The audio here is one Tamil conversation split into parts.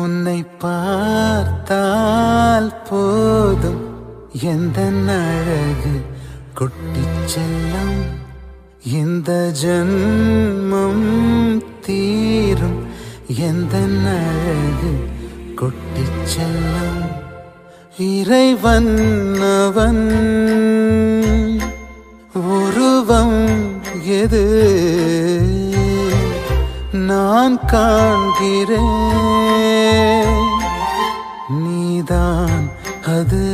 உன்னை பார்த்தால் போதும். எந்த அழகு கொட்டிச் செல்லும். இந்த ஜன்மம் தீரும். எந்த அழகு கொட்டிச் செல்லும். இறைவன் அவன் உருவம் எது? நான் காண்கிறேன். நீதான் அது.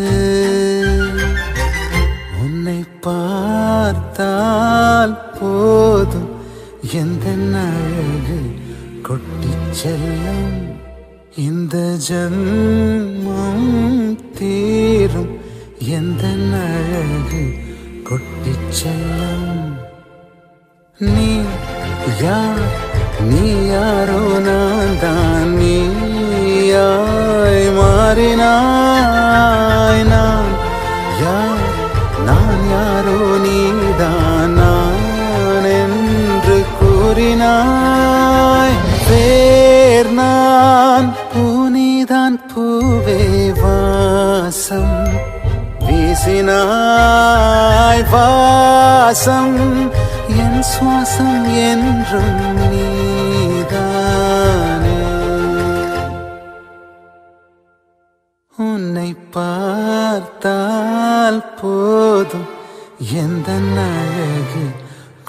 உன்னை பார்த்தால் போதும். எந்த அழகு கொட்டி செல்லும். இந்த ஜன்மம் தீரும். எந்த அழகு கொட்டி செல்லும். நீ யார்? நீ யாரோ நான் தான் நீயாய் மாறினாய் நான். யார்? நான் யாரோ நீதான். நான் என்று கூறினாய். பேர் நான் பூனிதான் பூவே வாசம். வீசினாய் வாசம். என் சுவாசம் என்றும் நீ உன்னை பார்த்தால் போதும். எந்த அழகு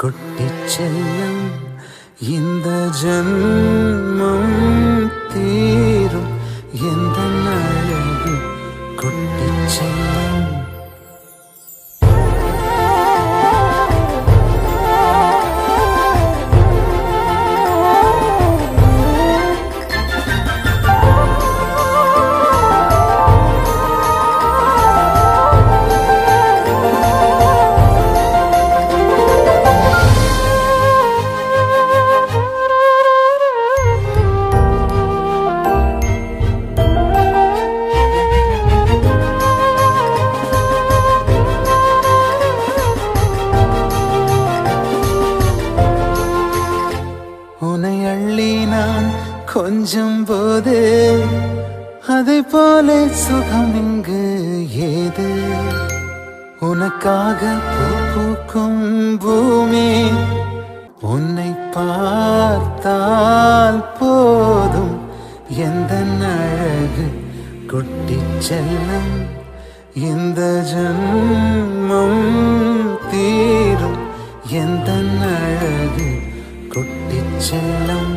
கொட்டிச் செல்லும். இந்த ஜன்மம் உன்னை அள்ளி நான் கொஞ்சம் போது அதை போல சுகம் இங்கு ஏது? உனக்காக பூக்கும் பூமி உன்னை பார்த்தால் போதும். எந்த அழகு கொட்டிச் செல்லும் இந்த ஜன்மம் தீரும். எந்த அழகு கொட்டிச் செல்லும்